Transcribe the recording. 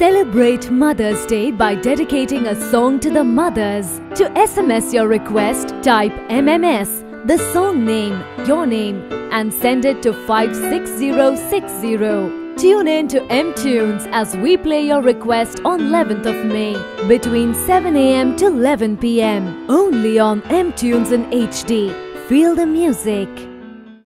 Celebrate Mother's Day by dedicating a song to the mothers. To SMS your request, type MMS, the song name, your name, and send it to 56060. Tune in to MTunes as we play your request on 11th of May between 7 am to 11 pm. Only on MTunes in HD. Feel the music.